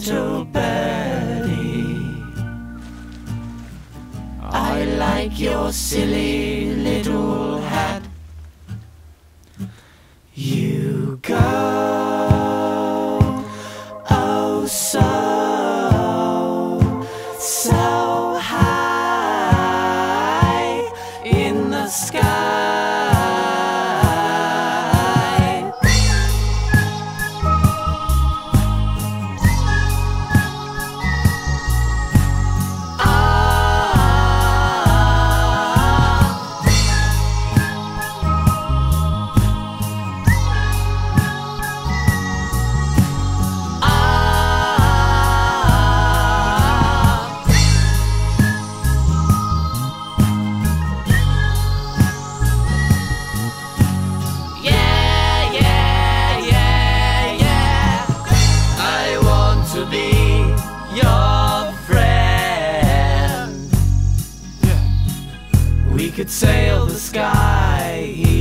little birdie. I like your silly little hat. You go, oh, so. could sail the sky.